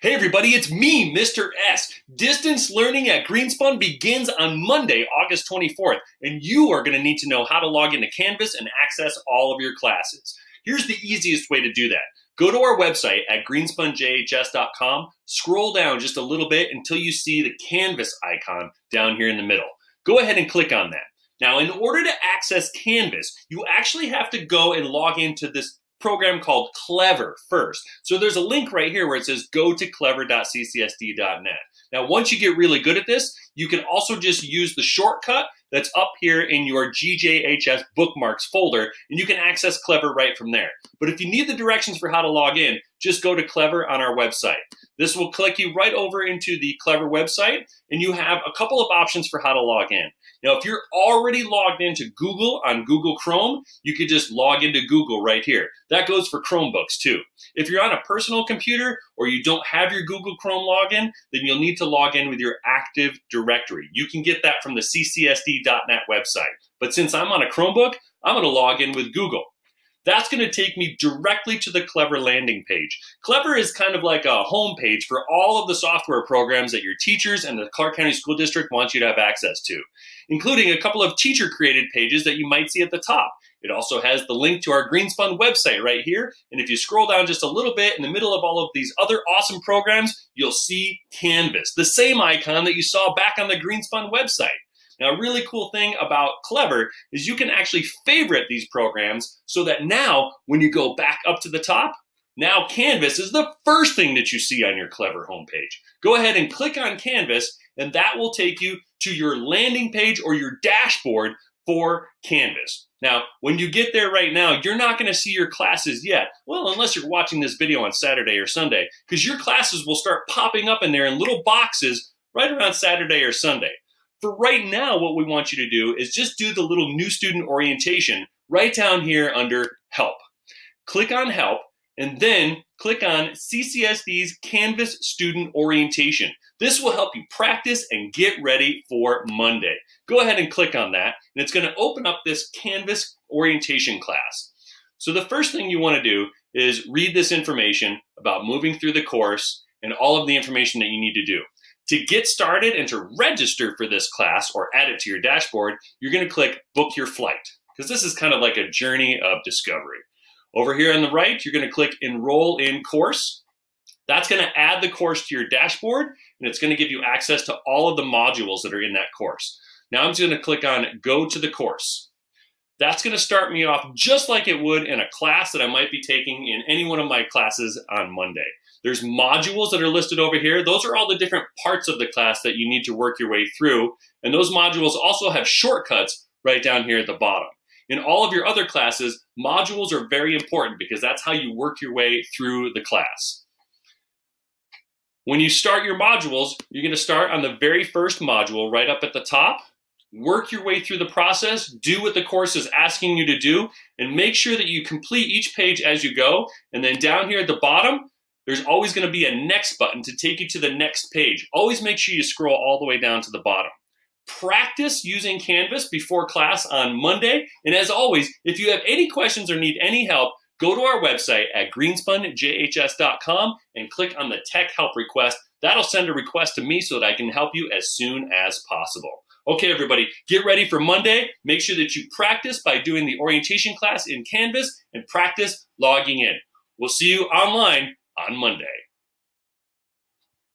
Hey everybody, it's me, Mr. S. Distance learning at Greenspun begins on Monday, August 24th, and you are going to need to know how to log into Canvas and access all of your classes. Here's the easiest way to do that. Go to our website at greenspunjhs.com, scroll down just a little bit until you see the Canvas icon down here in the middle. Go ahead and click on that. Now, in order to access Canvas, you actually have to go and log into this program called Clever first. So there's a link right here where it says go to clever.ccsd.net. Now, once you get really good at this, you can also just use the shortcut that's up here in your GJHS bookmarks folder, and you can access Clever right from there. But if you need the directions for how to log in, just go to Clever on our website. This will click you right over into the Clever website, and you have a couple of options for how to log in. Now, if you're already logged into Google on Google Chrome, you could just log into Google right here. That goes for Chromebooks too. If you're on a personal computer or you don't have your Google Chrome login, then you'll need to log in with your Active Directory. You can get that from the ccsd.net website. But since I'm on a Chromebook, I'm going to log in with Google. That's going to take me directly to the Clever landing page. Clever is kind of like a home page for all of the software programs that your teachers and the Clark County School District want you to have access to, including a couple of teacher-created pages that you might see at the top. It also has the link to our Greenspun website right here. And if you scroll down just a little bit in the middle of all of these other awesome programs, you'll see Canvas, the same icon that you saw back on the Greenspun website. Now, a really cool thing about Clever is you can actually favorite these programs so that now when you go back up to the top, now Canvas is the first thing that you see on your Clever homepage. Go ahead and click on Canvas and that will take you to your landing page or your dashboard for Canvas. Now, when you get there right now, you're not going to see your classes yet. Well, unless you're watching this video on Saturday or Sunday, because your classes will start popping up in there in little boxes right around Saturday or Sunday. For right now, what we want you to do is just do the little new student orientation right down here under help. Click on help and then click on CCSD's Canvas Student Orientation. This will help you practice and get ready for Monday. Go ahead and click on that and it's gonna open up this Canvas orientation class. So the first thing you wanna do is read this information about moving through the course and all of the information that you need to do. To get started and to register for this class or add it to your dashboard, you're going to click Book Your Flight because this is kind of like a journey of discovery. Over here on the right, you're going to click Enroll in Course. That's going to add the course to your dashboard and it's going to give you access to all of the modules that are in that course. Now I'm just going to click on Go to the Course. That's going to start me off just like it would in a class that I might be taking in any one of my classes on Monday. There's modules that are listed over here. Those are all the different parts of the class that you need to work your way through. And those modules also have shortcuts right down here at the bottom. In all of your other classes, modules are very important because that's how you work your way through the class. When you start your modules, you're going to start on the very first module right up at the top. Work your way through the process, do what the course is asking you to do, and make sure that you complete each page as you go. And then down here at the bottom, there's always going to be a next button to take you to the next page. Always make sure you scroll all the way down to the bottom. Practice using Canvas before class on Monday. And as always, if you have any questions or need any help, go to our website at greenspunjhs.com and click on the tech help request. That'll send a request to me so that I can help you as soon as possible. Okay, everybody, get ready for Monday. Make sure that you practice by doing the orientation class in Canvas and practice logging in. We'll see you online on Monday.